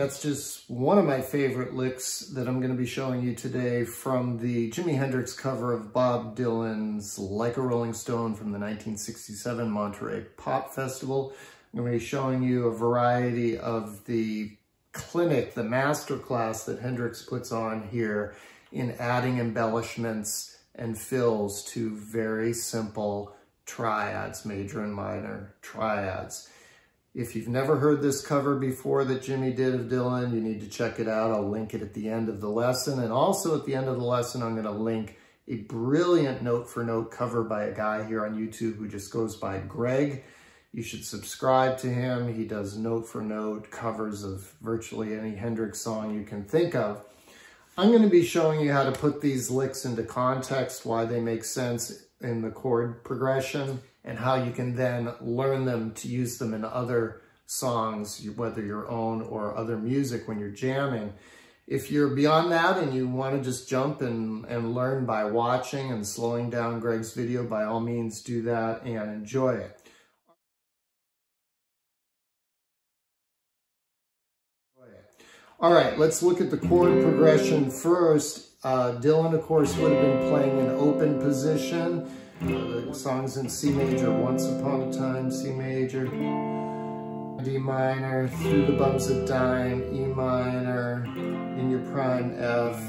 that's just one of my favorite licks that I'm going to be showing you today from the Jimi Hendrix cover of Bob Dylan's Like a Rolling Stone from the 1967 Monterey Pop Festival. I'm going to be showing you a variety of the clinic, the master class that Hendrix puts on here in adding embellishments and fills to very simple triads, major and minor triads. If you've never heard this cover before that Jimi did of Dylan, you need to check it out. I'll link it at the end of the lesson. And also at the end of the lesson, I'm gonna link a brilliant note-for-note -note cover by a guy here on YouTube who just goes by Greg. You should subscribe to him. He does note-for-note -note covers of virtually any Hendrix song you can think of. I'm gonna be showing you how to put these licks into context, why they make sense in the chord progression, and how you can then learn them to use them in other songs, whether your own or other music when you're jamming. If you're beyond that and you want to just jump and, and learn by watching and slowing down Greg's video, by all means do that and enjoy it. All right, let's look at the chord progression first. Uh, Dylan, of course, would have been playing in open position. The songs in C major, Once Upon a Time, C major, D minor, Through the Bumps of Dime, E minor, In Your Prime, F,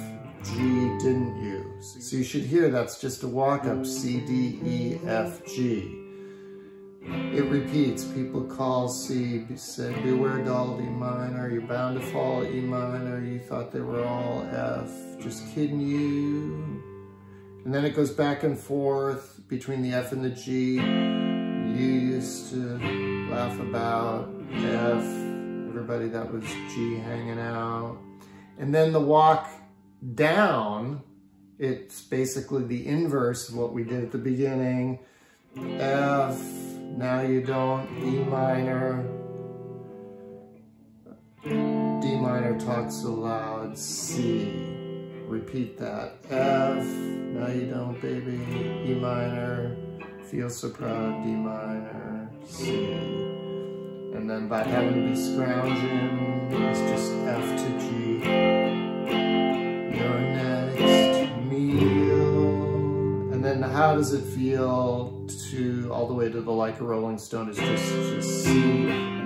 G, Didn't You? So you should hear that's just a walk-up, C, D, E, F, G. It repeats, people call C, said, beware doll, D minor, you're bound to fall, E minor, you thought they were all F, just kidding you. And then it goes back and forth between the F and the G. You used to laugh about F, everybody that was G hanging out. And then the walk down, it's basically the inverse of what we did at the beginning. F, now you don't, E minor, D minor talks aloud, C. Repeat that. F, no you don't, baby. E minor, feel so proud, D minor, C. And then by having to be scrounging, it's just F to G. Your next meal. And then how does it feel to all the way to the like a Rolling Stone is just, just C,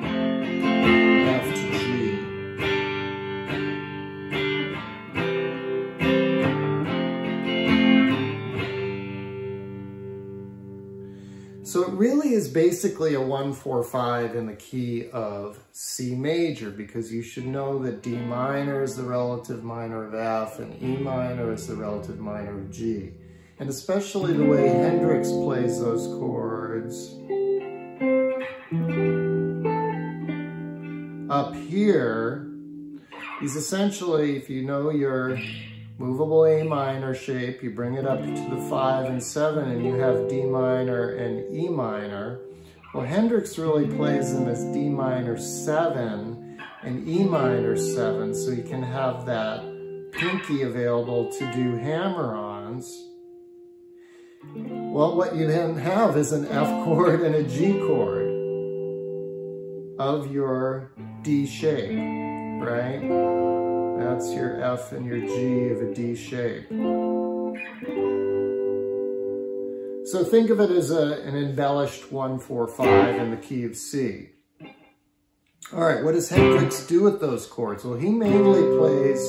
So it really is basically a 145 in the key of C major because you should know that D minor is the relative minor of F and E minor is the relative minor of G. And especially the way Hendrix plays those chords. Up here, he's essentially, if you know your movable A minor shape, you bring it up to the five and seven and you have D minor and E minor. Well, Hendrix really plays them as D minor seven and E minor seven, so you can have that pinky available to do hammer-ons. Well, what you then have is an F chord and a G chord of your D shape, right? That's your F and your G of a D shape. So think of it as a, an embellished 145 in the key of C. All right, what does Hendrix do with those chords? Well, he mainly plays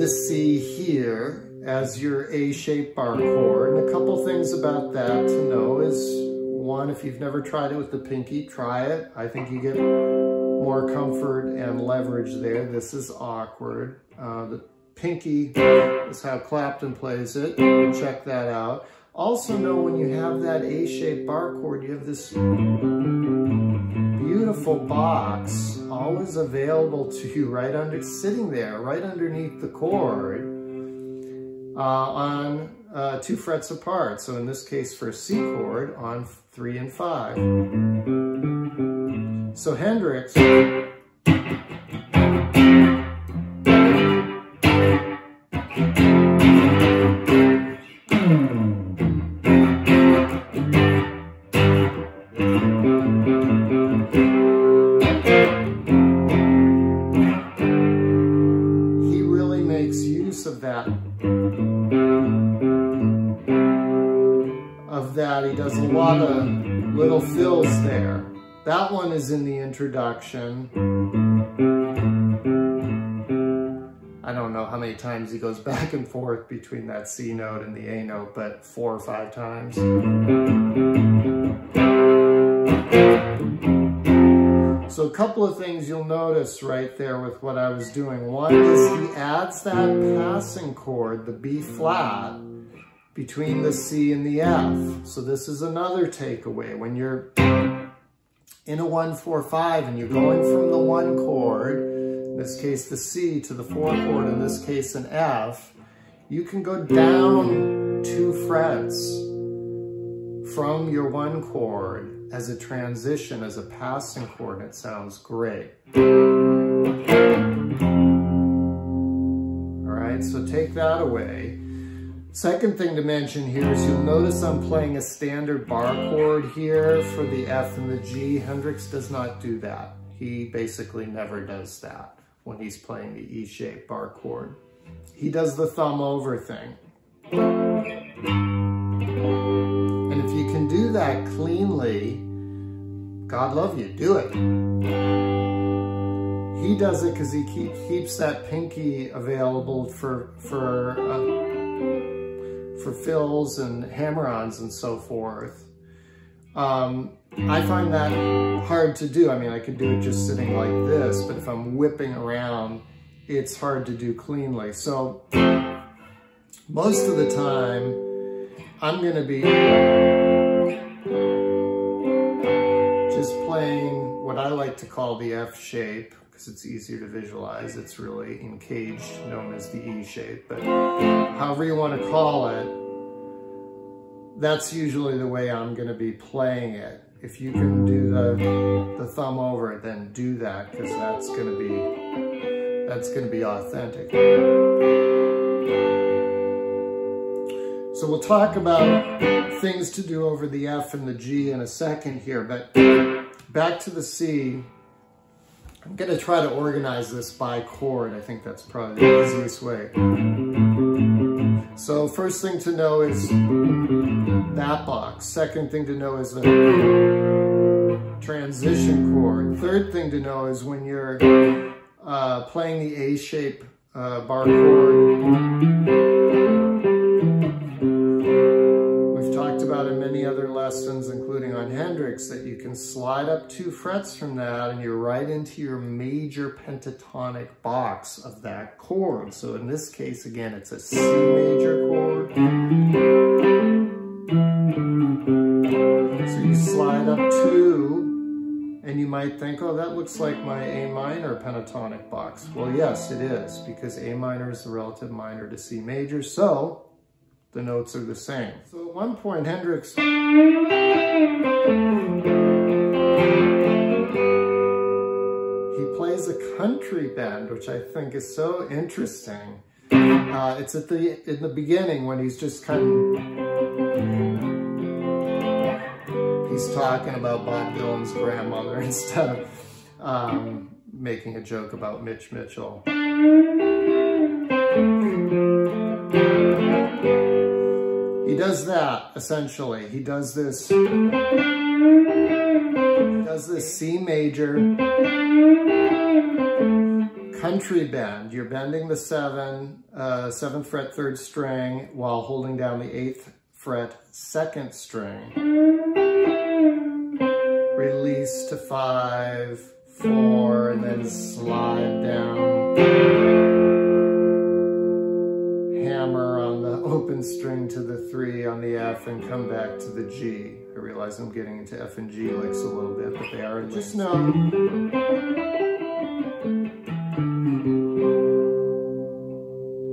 the C here as your A-shaped bar chord. And a couple things about that to know is, one, if you've never tried it with the pinky, try it. I think you get more comfort and leverage there. This is awkward. Uh, the pinky is how Clapton plays it. Check that out. Also know when you have that A-shaped bar chord, you have this beautiful box always available to you right under, sitting there, right underneath the chord uh, on uh, two frets apart. So in this case for a C chord on three and five. So Hendrix of that. Of that he does a lot of little fills there. That one is in the introduction. I don't know how many times he goes back and forth between that C note and the A note, but four or five times. So a couple of things you'll notice right there with what I was doing. One is he adds that passing chord, the B flat, between the C and the F. So this is another takeaway. When you're in a 1-4-5 and you're going from the one chord, in this case the C, to the four chord, in this case an F, you can go down two frets from your one chord as a transition, as a passing chord, and it sounds great. All right, so take that away. Second thing to mention here is you'll notice I'm playing a standard bar chord here for the F and the G. Hendrix does not do that. He basically never does that when he's playing the E-shaped bar chord. He does the thumb over thing. And if you can do that cleanly, God love you, do it. He does it because he keep, keeps that pinky available for for uh, for fills and hammer-ons and so forth. Um, I find that hard to do. I mean, I could do it just sitting like this, but if I'm whipping around, it's hard to do cleanly. So most of the time, I'm to be what I like to call the F shape because it's easier to visualize. It's really in CAGED, known as the E shape, but however you want to call it, that's usually the way I'm going to be playing it. If you can do the, the thumb over, then do that because that's going to be that's going to be authentic. So we'll talk about things to do over the F and the G in a second here, but back to the C. I'm going to try to organize this by chord. I think that's probably the easiest way. So first thing to know is that box. Second thing to know is the transition chord. Third thing to know is when you're uh, playing the A shape uh, bar chord, We've talked about in many other lessons, on Hendrix, that you can slide up two frets from that and you're right into your major pentatonic box of that chord. So in this case, again, it's a C major chord. So you slide up two and you might think, oh, that looks like my A minor pentatonic box. Well, yes, it is because A minor is the relative minor to C major. So the notes are the same. So at one point, Hendrix he plays a country bend, which I think is so interesting. Uh, it's at the in the beginning when he's just kind of he's talking about Bob Dylan's grandmother instead of um, making a joke about Mitch Mitchell. He does that, essentially. He does this, does this C major country bend. You're bending the seven, uh, seventh fret, third string, while holding down the eighth fret, second string. Release to five, four, and then slide down open string to the three on the F and come back to the G. I realize I'm getting into F and G licks a little bit, but they are just know.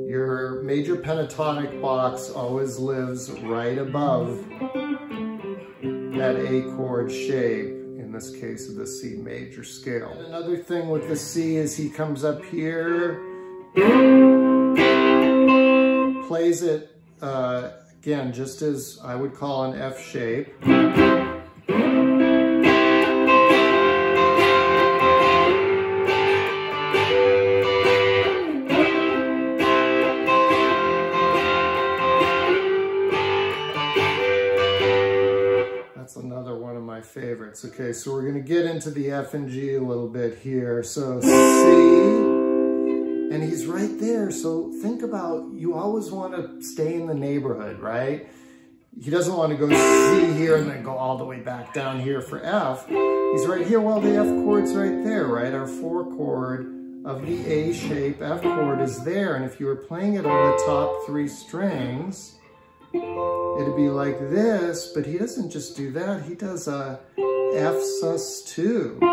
Your major pentatonic box always lives right above that A chord shape in this case of the C major scale. And another thing with the C is he comes up here plays it, uh, again, just as I would call an F shape. That's another one of my favorites. Okay, so we're gonna get into the F and G a little bit here. So C, and he's right there. So think about, you always wanna stay in the neighborhood, right? He doesn't wanna go C here and then go all the way back down here for F. He's right here, well, the F chord's right there, right? Our four chord of the A shape F chord is there. And if you were playing it on the top three strings, it'd be like this, but he doesn't just do that. He does a F sus2, which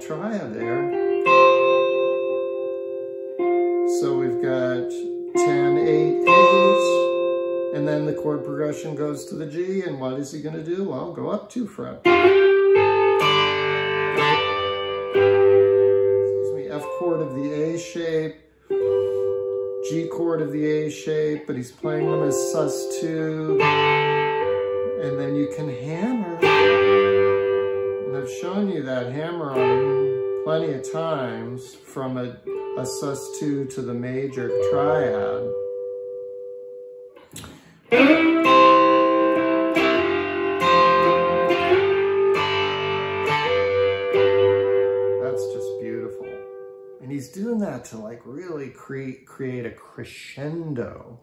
triad there. So we've got 10, 8, 8, and then the chord progression goes to the G, and what is he gonna do? Well, go up two fret. Excuse me, F chord of the A shape, G chord of the A shape, but he's playing them as sus2. And then you can hammer. I've shown you that hammer on plenty of times from a, a sus2 to the major triad. That's just beautiful. And he's doing that to like really create, create a crescendo.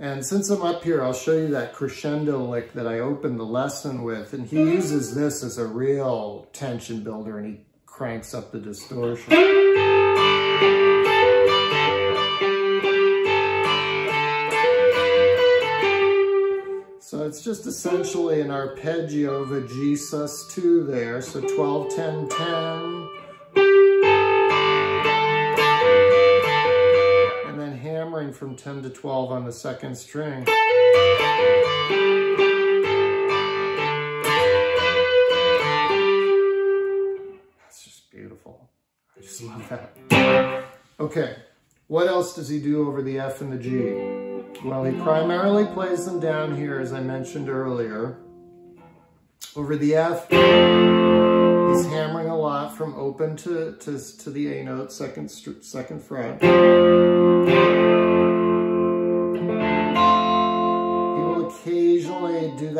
And since I'm up here, I'll show you that crescendo lick that I opened the lesson with. And he uses this as a real tension builder and he cranks up the distortion. So it's just essentially an arpeggio of a G sus2 there. So 12, 10, 10. From 10 to 12 on the second string. That's just beautiful. I just love that. Okay, what else does he do over the F and the G? Well, he primarily plays them down here, as I mentioned earlier. Over the F, he's hammering a lot from open to, to, to the A note, second, second fret.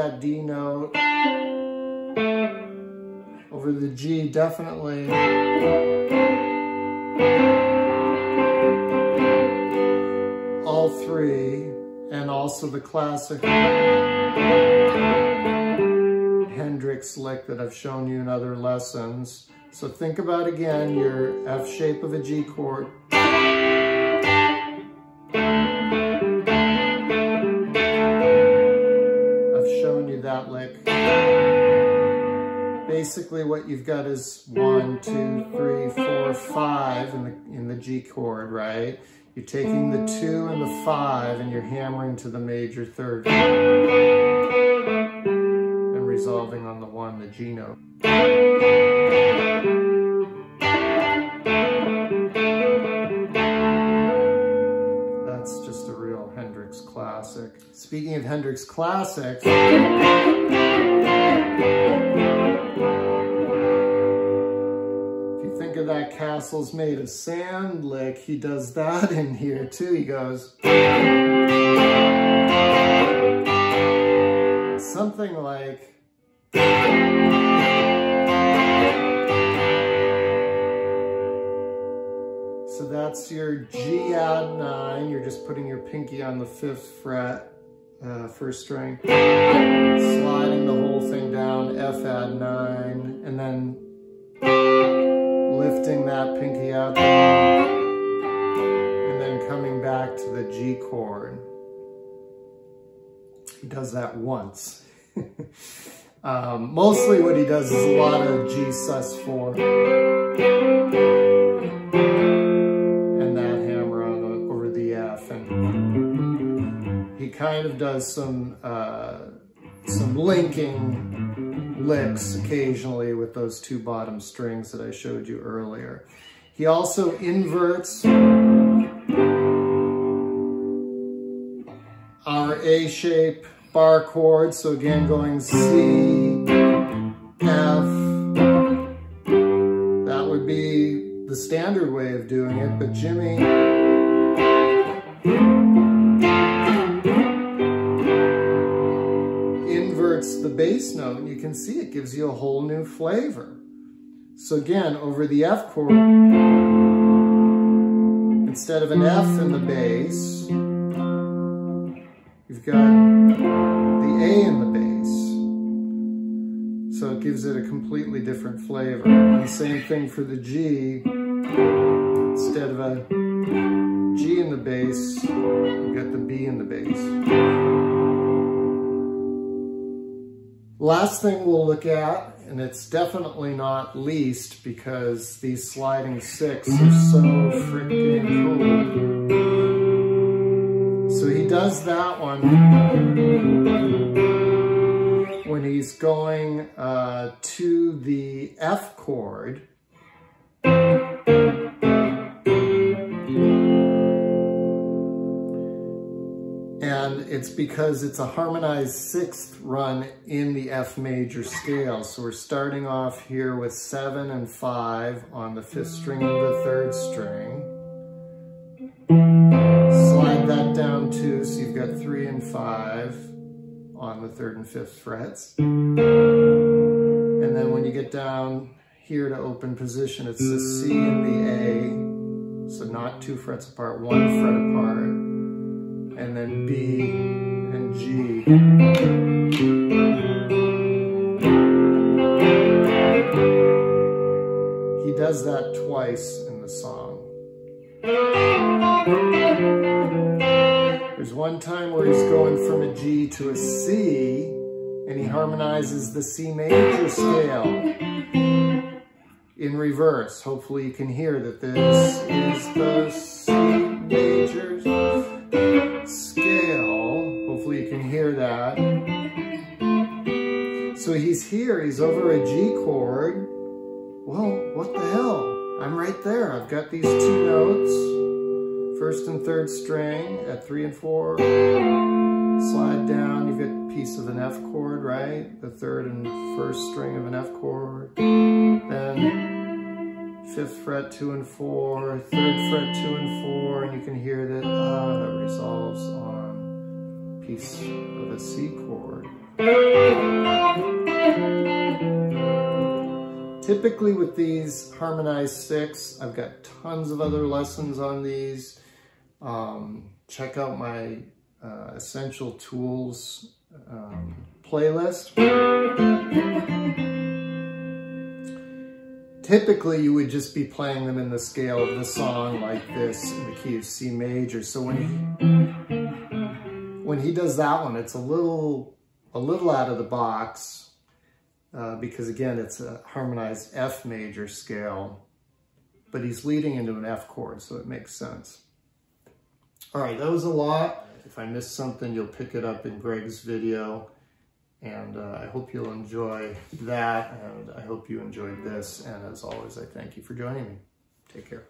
That D note. Over the G, definitely. All three, and also the classic Hendrix lick that I've shown you in other lessons. So think about again your F shape of a G chord. Basically what you've got is one, two, three, four, five in the, in the G chord, right? You're taking the two and the five and you're hammering to the major third and resolving on the one, the G note. That's just a real Hendrix classic. Speaking of Hendrix classics, that Castles Made of Sand lick, he does that in here too. He goes something like So that's your G add nine. You're just putting your pinky on the fifth fret, uh, first string, sliding the whole thing down, F add nine, and then lifting that pinky up and then coming back to the G chord. He does that once. um, mostly what he does is a lot of G sus4 and that hammer on the, over the F. And he kind of does some, uh, some linking licks mm-hmm. occasionally with those two bottom strings that I showed you earlier. He also inverts our A shape bar chord. So again, going C, F. That would be the standard way of doing it, but Jimi bass note, and you can see it gives you a whole new flavor. So again, over the F chord, instead of an F in the bass, you've got the A in the bass. So it gives it a completely different flavor. And the same thing for the G. Instead of a G in the bass, you've got the B in the bass. Last thing we'll look at and it's definitely not least because these sliding six are so freaking cool. So he does that one when he's going uh, to the F chord. And it's because it's a harmonized sixth run in the F major scale. So we're starting off here with seven and five on the fifth string of the third string. Slide that down two, so you've got three and five on the third and fifth frets. And then when you get down here to open position, it's the C and the A. So not two frets apart, one fret apart and then B and G. He does that twice in the song. There's one time where he's going from a G to a C, and he harmonizes the C major scale in reverse. Hopefully you can hear that this is the C major can hear that. So he's here, he's over a G chord. Well, what the hell? I'm right there. I've got these two notes, first and third string at three and four. Slide down, you get a piece of an F chord, right? The third and first string of an F chord. Then fifth fret, two and four, third fret, two and four, and you can hear that ah, that resolves on piece of a C chord. Typically with these harmonized six, I've got tons of other lessons on these. Um, check out my uh, Essential Tools um, playlist. Typically, you would just be playing them in the scale of the song like this in the key of C major. So when he, when he does that one, it's a little, a little out of the box uh, because again, it's a harmonized F major scale, but he's leading into an F chord, so it makes sense. All right, that was a lot. If I missed something, you'll pick it up in Greg's video. And uh, I hope you'll enjoy that, and I hope you enjoyed this. And as always, I thank you for joining me. Take care.